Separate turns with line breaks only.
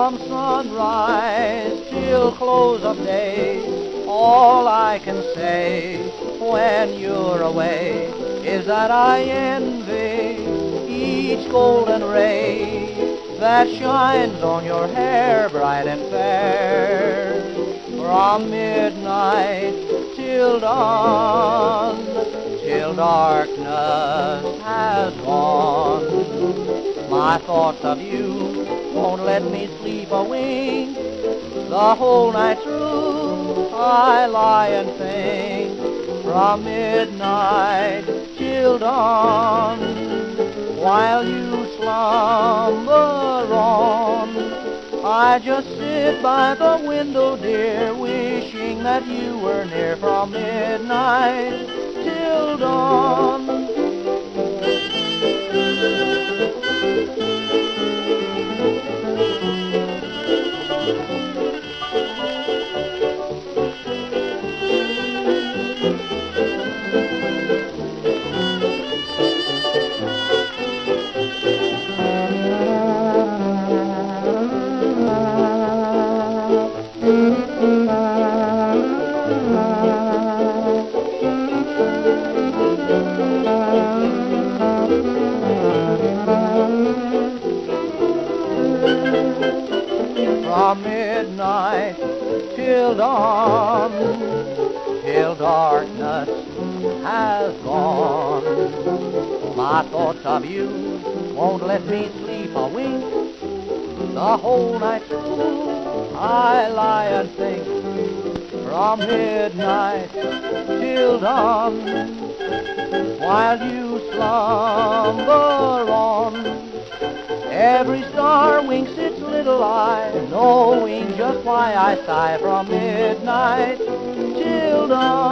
From sunrise till close of day, all I can say when you're away is that I envy each golden ray that shines on your hair bright and fair. From midnight till dawn, till darkness has gone, my thoughts of you won't let me sleep a wink. The whole night through I lie and think from midnight till dawn while you slumber on. I just sit by the window, dear, wishing that you were near from midnight till dawn. From midnight till dawn, till darkness has gone. My thoughts of you won't let me sleep a wink. The whole night through I lie and think from midnight till dawn while you slumber on. Every star winks its little eye, knowing just why I sigh from midnight till dawn.